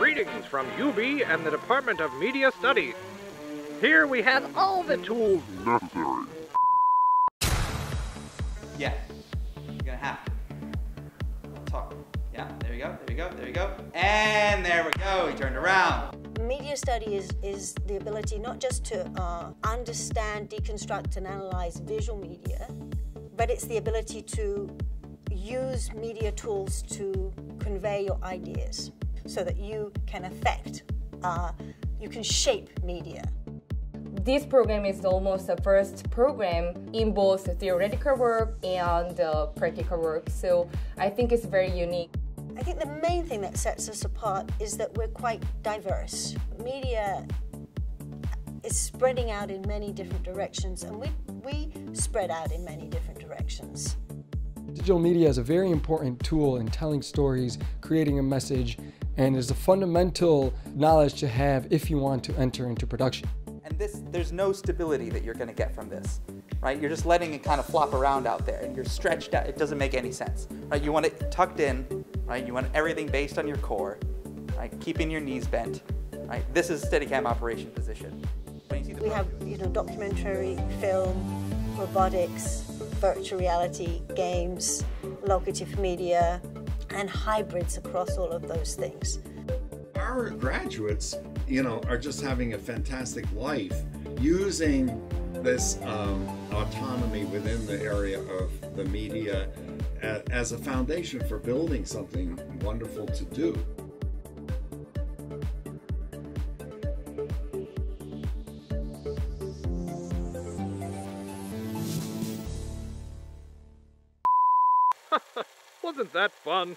Greetings from UB and the Department of Media Studies. Here we have all the tools necessary. Yeah, you're gonna have to. Talk. Yeah, there you go, there you go, there you go. And there we go, he turned around. Media study is, is the ability not just to uh, understand, deconstruct, and analyze visual media, but it's the ability to use media tools to convey your ideas so that you can affect, uh, you can shape media. This program is almost the first program in both theoretical work and uh, practical work, so I think it's very unique. I think the main thing that sets us apart is that we're quite diverse. Media is spreading out in many different directions, and we, we spread out in many different directions. Digital media is a very important tool in telling stories, creating a message, and is a fundamental knowledge to have if you want to enter into production. And this, there's no stability that you're gonna get from this, right? You're just letting it kind of flop around out there and you're stretched out. It doesn't make any sense, right? You want it tucked in, right? You want everything based on your core, right? Keeping your knees bent, right? This is Steadicam operation position. We have, you know, documentary, film, robotics, virtual reality, games, locative media, and hybrids across all of those things. Our graduates, you know, are just having a fantastic life using this um, autonomy within the area of the media as a foundation for building something wonderful to do. Wasn't that fun?